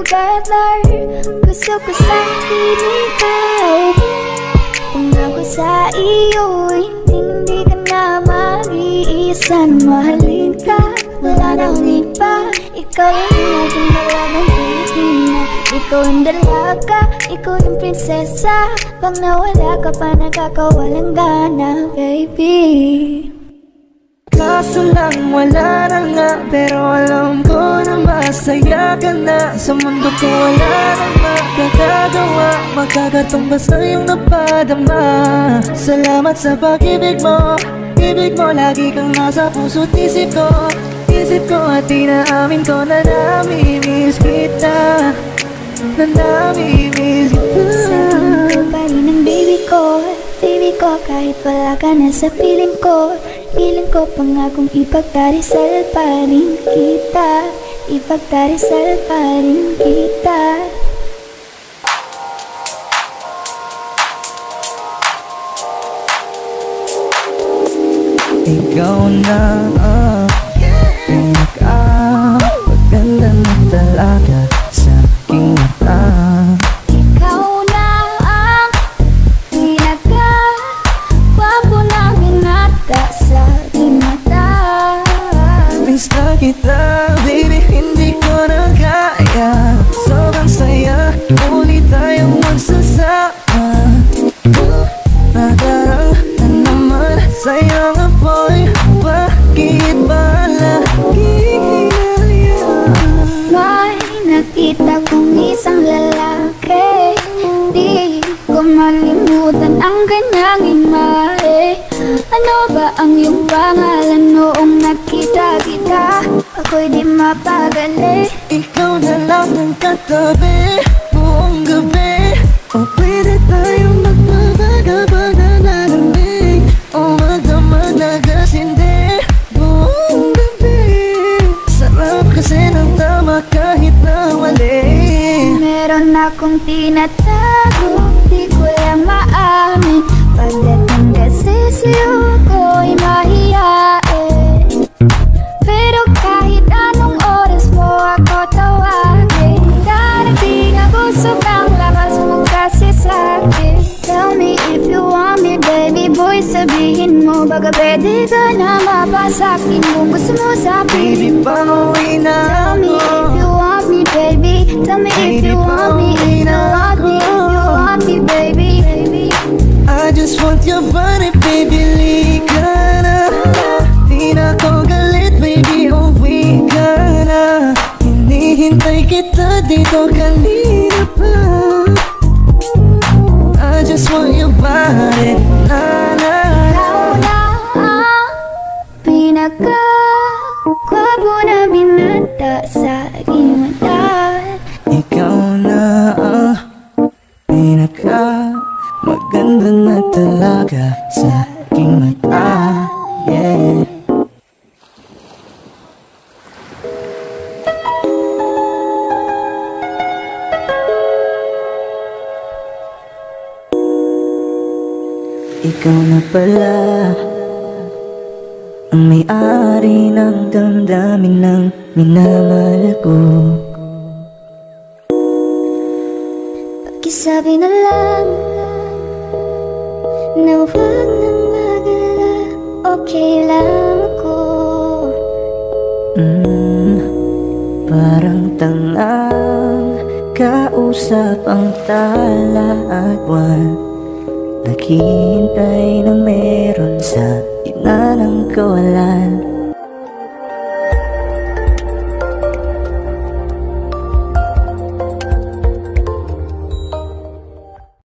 together Gusto ko sa'kin ikaw Pangako sa iyo Hindi ka na mag-iisan Mahalin ka, wala na akong iba. Ikaw lang yung aking dalagang Pilipina Ikaw ang dalaga, ikaw yung prinsesa. Pag nawala ka pa nagkakawalang gana, baby Kaso lang wala na nga. Pero alam ko na masaya ka na. Sa mundo ko wala na magkakagawa Magkakatumbas na yung napadama? Salamat sa pag-ibig mo. Ibig mo lagi kang nasa puso't isip ko. Isip ko at inaamin ko na namimiss kita. Na namimiss kita. Sa ko pa rin ang baby ko? Baby ko kahit wala ka na sa piling ko Piling ko pangakong ipagdarisal pa rin kita. Ipagdarisal pa rin kita. Ikaw na ang pinaka-maganda na talaga ang kanyang imahe Ano ba ang iyong pangalan noong nakita kita? Ako'y di mapagali. Ikaw na lang ang katabi buong gabi. O pwede tayong magbabaga pag nalalamig O magdamag na gasindi buong gabi. Sarap kasi ng tama kahit na mali. Meron akong tinatago sa'yo ko'y mahihain Pero kahit anong oras mo ako tawagin Darating ako sobrang lakas mo kasi sa'kin Tell me if you want me baby boy Sabihin mo baga pwede ka na mapasakin Kung gusto mo sa Baby, pauwi your body, baby, lika na? Di na ako galit, baby, uwi ka na. Hinihintay kita dito kanina pa. I just want your body, na na. Na pinaka Kwapo na binata sa aking mata Ikaw na ang pinaka Maganda na talaga sa aking mata Yeah. Ikaw na pala Ang may-ari ng damdamin ng minamahal ko. Pakisabi na lang Na nang mag-alala. Okay lang Mm, parang tangang kausap ang tala at buwan. Naghihintay ng meron sa ina ng kawalan